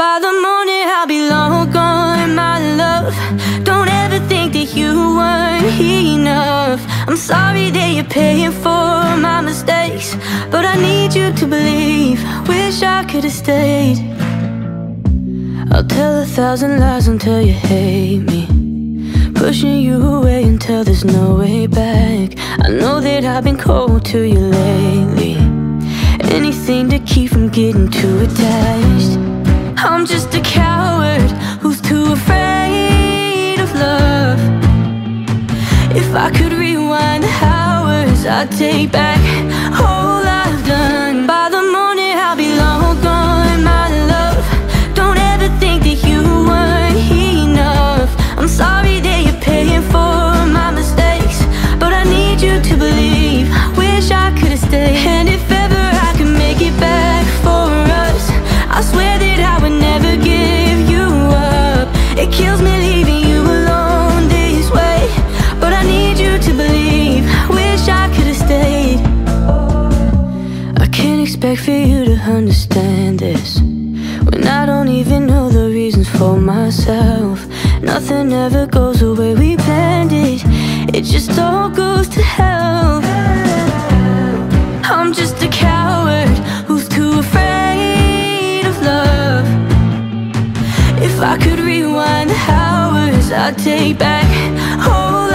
By the morning I'll be long gone, my love. Don't ever think that you weren't enough. I'm sorry that you're paying for my mistakes But I need you to believe, wish I could've stayed. I'll tell a thousand lies until you hate me. Pushing you away until there's no way back. I know that I've been cold to you lately. Anything to keep from getting too attached I'm just a coward who's too afraid of love. If I could rewind the hours, I'd take back expect for you to understand this. When I don't even know the reasons for myself. Nothing ever goes the way we planned it. It just all goes to hell. I'm just a coward who's too afraid of love. If I could rewind the hours, I'd take back all